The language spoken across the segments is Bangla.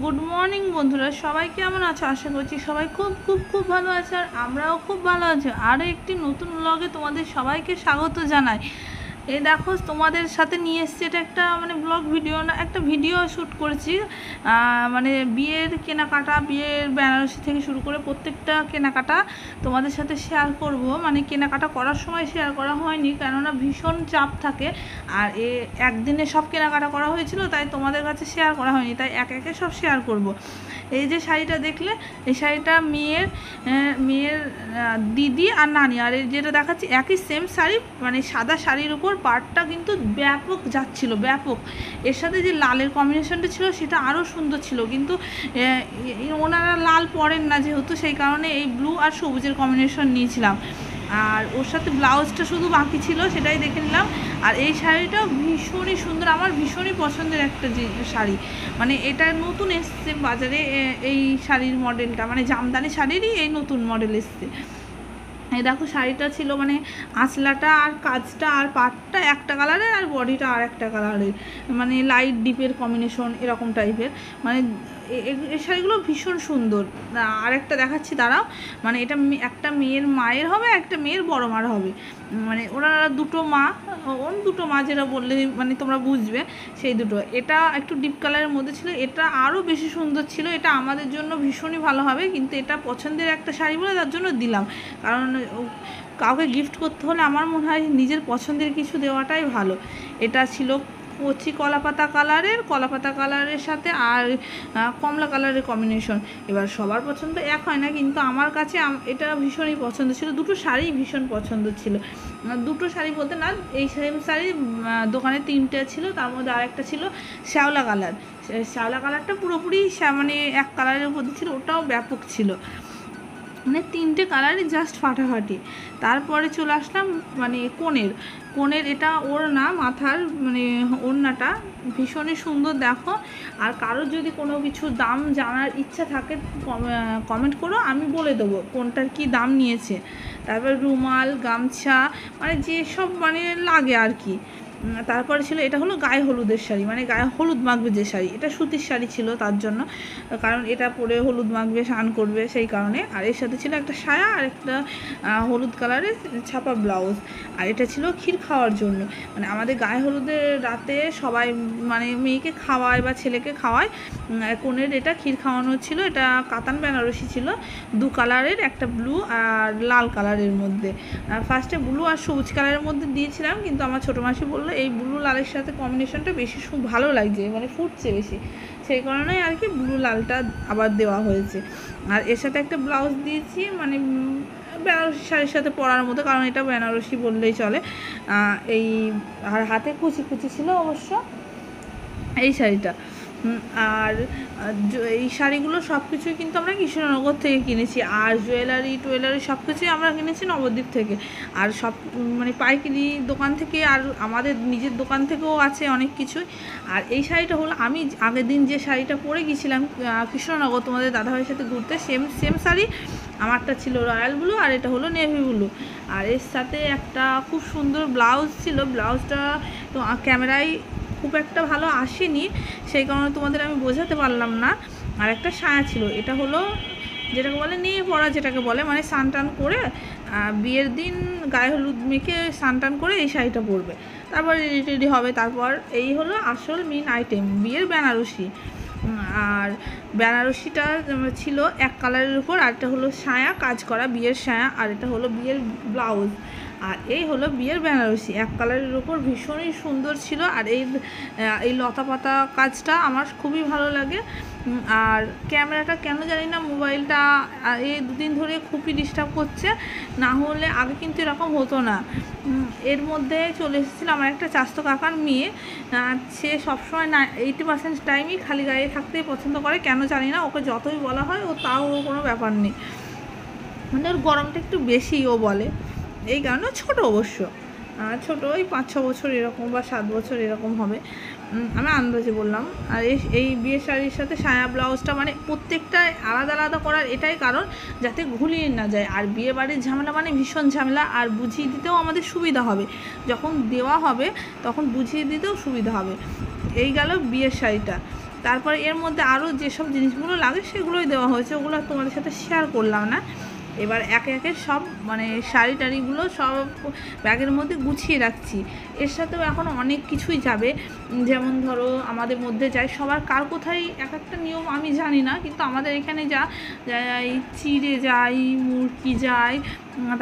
গুড মর্নিং বন্ধুরা। সবাই কেমন আছো? আশা করছি সবাই খুব খুব খুব ভালো আছে আর আমরাও খুব ভালো আছি। আরও একটি নতুন ব্লগে তোমাদের সবাইকে স্বাগত জানাই। এই দেখো, তোমাদের সাথে নিয়ে এসছি। এটা একটা মানে ব্লগ ভিডিও না, একটা ভিডিও শ্যুট করেছি। মানে বিয়ের কেনাকাটা, বিয়ের বেনারসি থেকে শুরু করে প্রত্যেকটা কেনাকাটা তোমাদের সাথে শেয়ার করব। মানে কেনাকাটা করার সময় শেয়ার করা হয়নি, কেননা ভীষণ চাপ থাকে। আর এ একদিনে সব কেনাকাটা করা হয়েছিল, তাই তোমাদের কাছে শেয়ার করা হয়নি, তাই এক একে সব শেয়ার করব। এই যে শাড়িটা দেখলে, এই শাড়িটা মেয়ের মেয়ের দিদি আর নানি। আর যেটা দেখাচ্ছি, একই সেম শাড়ি মানে সাদা শাড়ির উপর পাটটা কিন্তু ব্যাপক যাচ্ছিল, ব্যাপক। এর সাথে যে লালের কম্বিনেশনটা ছিল, সেটা আরও সুন্দর ছিল। কিন্তু ওনারা লাল পরেন না যেহেতু, সেই কারণে এই ব্লু আর সবুজের কম্বিনেশন নিয়েছিলাম। আর ওর সাথে ব্লাউজটা শুধু বাকি ছিল, সেটাই দেখে নিলাম। আর এই শাড়িটাও ভীষণই সুন্দর, আমার ভীষণই পছন্দের একটা শাড়ি। মানে এটা নতুন এসছে বাজারে এই শাড়ির মডেলটা মানে জামদানি শাড়িরই এই নতুন মডেল এসছে। এই দেখো শাড়িটা ছিল মানে আঁচলাটা আর কাজটা আর পাটটা একটা কালারের আর বডিটা আর একটা কালারের। মানে লাইট ডিপের কম্বিনেশন এরকম টাইপের মানে এই শাড়িগুলো ভীষণ সুন্দর। আর একটা দেখাচ্ছি, দাঁড়াও। মানে এটা একটা মেয়ের মায়ের হবে একটা মেয়ের বড় মার হবে। মানে ওনারা দুটো মা ওন দুটো মা যেটা বললে মানে তোমরা বুঝবে, সেই দুটো। এটা একটু ডিপ কালারের মধ্যে ছিল, এটা আরও বেশি সুন্দর ছিল, এটা আমাদের জন্য ভীষণই ভালো হবে, কিন্তু এটা পছন্দের একটা শাড়ি বলে তার জন্য দিলাম। কারণ কাউকে গিফট করতে হলে আমার মনে হয় নিজের পছন্দের কিছু দেওয়াটাই ভালো। এটা ছিল কচি কলাপাতা কালারের কলাপাতা কালারের সাথে আর কমলা কালারের কম্বিনেশন এবার সবার পছন্দ এক হয় না, কিন্তু আমার কাছে এটা ভীষণই পছন্দ ছিল। দুটো শাড়ি ভীষণ পছন্দ ছিল। দুটো শাড়ি বলতে না, এই সেম শাড়ি দোকানে তিনটে ছিল, তার মধ্যে আরেকটা ছিল শ্যাওলা কালার। শ্যাওলা কালারটা পুরোপুরি মানে এক কালারের উপর ছিল, ওটাও ব্যাপক ছিল। মানে তিনটে কালারই জাস্ট ফাটাফাটি। তারপরে চলে আসলাম মানে কোণের। কোণের এটা ওড়না মাথার মানে ওড়নাটা ভীষণই সুন্দর, দেখো। আর কারোর যদি কোনো কিছু দাম জানার ইচ্ছা থাকে কমেন্ট করো, আমি বলে দেবো কোনটার কি দাম নিয়েছে। তারপর রুমাল, গামছা মানে যেসব মানে লাগে আর কি। তারপরে ছিল, এটা হলো গায়ে হলুদের শাড়ি মানে গায়ে হলুদ মাখবে যে শাড়ি। এটা সুতির শাড়ি ছিল তার জন্য, কারণ এটা পরে হলুদ মাখবে, স্নান করবে সেই কারণে। আর এর সাথে ছিল একটা সায়া আর একটা হলুদ কালারের ছাপা ব্লাউজ। আর এটা ছিল ক্ষীর খাওয়ার জন্য। মানে আমাদের গায়ে হলুদের রাতে সবাই মানে মেয়েকে খাওয়ায় বা ছেলেকে খাওয়ায় কোণের এটা ক্ষীর খাওয়ানো ছিল। এটা কাতান বেনারসি ছিল, দু কালারের, একটা ব্লু আর লাল কালারের মধ্যে। ফার্স্টে ব্লু আর সবুজ কালারের মধ্যে দিয়েছিলাম, কিন্তু আমার ছোটো মাসি বলল এই ব্লু লালের সাথে কম্বিনেশনটা বেশি ভালো লাগছে মানে ফুটছে বেশি। সেই কারণে আর কি ব্লু লালটা আবার দেওয়া হয়েছে। আর এর সাথে একটা ব্লাউজ দিয়েছি মানে বেনারসি শাড়ির সাথে পরার মতো, কারণ এটা বেনারসি বললেই চলে। এই, আর হাতে কুচি কুচি ছিল অবশ্য এই শাড়িটা। আর এই শাড়িগুলো সব কিছুই কিন্তু আমরা কৃষ্ণনগর থেকে কিনেছি। আর জুয়েলারি টুয়েলারি সব কিছুই আমরা কিনেছি নবদ্বীপ থেকে। আর সব মানে পাইকারি দোকান থেকে আর আমাদের নিজের দোকান থেকেও আছে অনেক কিছুই। আর এই শাড়িটা হলো আমি আগের দিন যে শাড়িটা পরে গেছিলাম আহ, কৃষ্ণনগর তোমাদের দাদাভাইয়ের সাথে ঘুরতে সেম সেম শাড়ি। আমারটা ছিল রয়্যাল ব্লু আর এটা হলো নেভি ব্লু। আর এর সাথে একটা খুব সুন্দর ব্লাউজ ছিল। ব্লাউজটা তো ক্যামেরায় খুব একটা ভালো আসেনি, সেই কারণে তোমাদের আমি বোঝাতে পারলাম না। আর একটা সায়া ছিল, এটা হলো যেটাকে বলে নিয়ে পড়া যেটাকে বলে মানে স্নান টান করে বিয়ের দিন গায়ে হলুদ মেখে স্নান টান করে এই শাড়িটা পরবে। তারপর রেডি টেডি হবে, তারপর এই হলো আসল মেন আইটেম বিয়ের বেনারসি। আর বেনারসিটা ছিল এক কালারের উপর, আর এটা হলো সায়া, কাজ করা বিয়ের সায়া, আর এটা হলো বিয়ের ব্লাউজ আর এই হলো বিয়ের বেনারসি। এক কালারের উপর ভীষণই সুন্দর ছিল আর এই এই লতা পাতা কাজটা আমার খুবই ভালো লাগে। আর ক্যামেরাটা কেন জানি না, মোবাইলটা এই দুদিন ধরে খুবই ডিস্টার্ব করছে। না হলে আগে কিন্তু এরকম হতো না। এর মধ্যে চলে এসেছিল আমার একটা চাস্তো কাকার মেয়ে। সে সবসময় না এইটি পার্সেন্ট টাইমই খালি গায়ে থাকতেই পছন্দ করে। কেন জানি না, ওকে যতই বলা হয়, ও তাও কোনো ব্যাপার নেই। মানে ওর গরমটা একটু বেশি ও বলে। এই কারণে ছোট অবশ্য। ছোট, ওই পাঁচ, ছ বছর এরকম বা সাত বছর এরকম হবে। আমি আন্দাজে বললাম। আর এই বিয়ে শাড়ির সাথে সায়া ব্লাউজটা মানে প্রত্যেকটা আলাদা আলাদা করার এটাই কারণ যাতে ঘুলিয়ে না যায়। আর বিয়ে বাড়ির ঝামেলা মানে ভীষণ ঝামেলা, আর বুঝিয়ে দিতেও আমাদের সুবিধা হবে। যখন দেওয়া হবে, তখন বুঝিয়ে দিতেও সুবিধা হবে। এই গেল বিয়ের শাড়িটা। তারপর এর মধ্যে আরও যেসব জিনিসগুলো লাগে, সেগুলোই দেওয়া হয়েছে। ওগুলো তোমাদের সাথে শেয়ার করলাম না। এবার একে একে সব মানে শাড়ি টাড়িগুলো সব ব্যাগের মধ্যে গুছিয়ে রাখছি। এর সাথেও এখন অনেক কিছুই যাবে। যেমন ধরো, আমাদের মধ্যে যায় সবার কার কোথায় এক একটা নিয়ম আমি জানি না, কিন্তু আমাদের এখানে যা, যাই চিড়ে যাই মুরগি যায়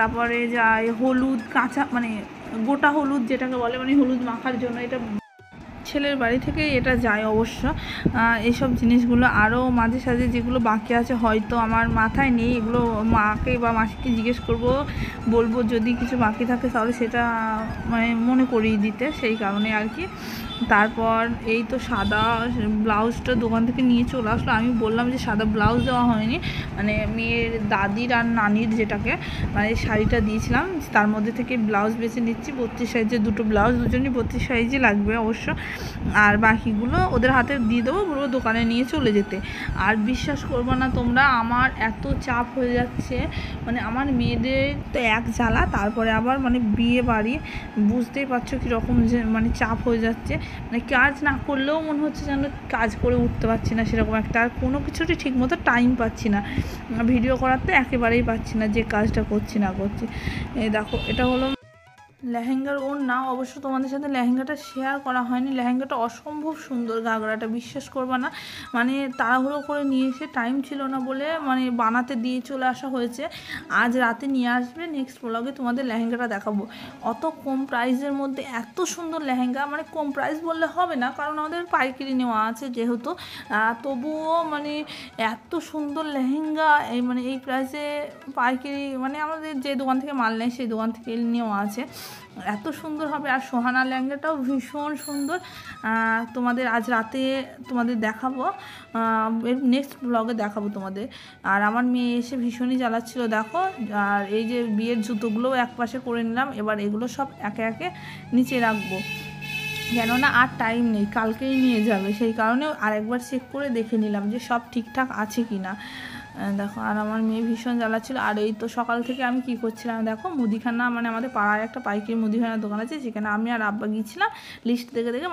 তারপরে যায় হলুদ, কাঁচা মানে গোটা হলুদ যেটাকে বলে মানে হলুদ মাখার জন্য এটা ছেলের বাড়ি থেকে এটা যায় অবশ্য। এইসব জিনিসগুলো আরও মাঝে সাঝে যেগুলো বাকি আছে হয়তো আমার মাথায় নেই, এগুলো মাকে বা মাসিকে জিজ্ঞেস করব, বলব যদি কিছু বাকি থাকে তাহলে সেটা মানে মনে করিয়ে দিতে, সেই কারণে আর কি। তারপর এই তো সাদা ব্লাউজটা দোকান থেকে নিয়ে চলে আসলো। আমি বললাম যে সাদা ব্লাউজ দেওয়া হয়নি। মানে মেয়ের দাদির আর নানির যেটাকে মানে শাড়িটা দিয়েছিলাম। তার মধ্যে থেকে ব্লাউজ বেছে নিচ্ছি। বত্রিশ সাইজের দুটো ব্লাউজ, দুজনই বত্রিশ সাইজই লাগবে অবশ্য। আর বাকিগুলো ওদের হাতে দিয়ে দেবো পুরো দোকানে নিয়ে চলে যেতে। আর বিশ্বাস করব না তোমরা, আমার এত চাপ হয়ে যাচ্ছে। মানে আমার মেয়েদের তো এক জ্বালা, তারপরে আবার মানে বিয়ে বাড়ি, বুঝতেই পারছ কীরকম যে মানে চাপ হয়ে যাচ্ছে। মানে কাজ না করলেও মনে হচ্ছে যেন কাজ করে উঠতে পারছি না সেরকম একটা। আর কোনো কিছুরই ঠিকমতো টাইম পাচ্ছি না। ভিডিও করার তো একেবারেই পাচ্ছি না যে কাজটা করছি না করছি। দেখো, এটা হলো লেহেঙ্গার ওর না অবশ্য তোমাদের সাথে লেহেঙ্গাটা শেয়ার করা হয়নি। লেহেঙ্গাটা অসম্ভব সুন্দর ঘাগরাটা বিশ্বাস করবে না। মানে তাড়াহুড়ো করে নিয়ে এসে টাইম ছিল না বলে মানে বানাতে দিয়ে চলে আসা হয়েছে। আজ রাতে নিয়ে আসবে নেক্সট ব্লগে তোমাদের লেহেঙ্গাটা দেখাবো। অত কম প্রাইসের মধ্যে এত সুন্দর লেহেঙ্গা মানে কম প্রাইস বললে হবে না, কারণ আমাদের পাইকারি নেওয়া আছে যেহেতু। তবুও মানে এত সুন্দর লেহেঙ্গা, এই মানে এই প্রাইসে পাইকারি মানে আমাদের যে দোকান থেকে মাল নেয়, সেই দোকান থেকে নেওয়া আছে। এত সুন্দর হবে। আর সোহানা লেহেঙ্গাটাও ভীষণ সুন্দর। তোমাদের আজ রাতে তোমাদের দেখাবো। এর নেক্সট ব্লগে দেখাবো তোমাদের। আর আমার মেয়ে এসে ভীষণই জ্বালাচ্ছিল, দেখো। আর এই যে বিয়ের জুতোগুলোও এক পাশে করে নিলাম। এবার এগুলো সব একে একে নিচে রাখব। কেননা আর টাইম নেই, কালকেই নিয়ে যাবে। সেই কারণে আরেকবার চেক করে দেখে নিলাম যে সব ঠিকঠাক আছে কি না দেখো, আর আমার মেয়ে ভীষণ জ্বালাচ্ছিল। আর এই তো সকাল থেকে আমি কি করছিলাম, দেখো, মুদিখানা মানে আমাদের পাড়ায় একটা পাইকারি মুদিখানার দোকান আছে, সেখানে আমি আর আব্বা গিয়েছিলাম লিস্ট দেখে দেখে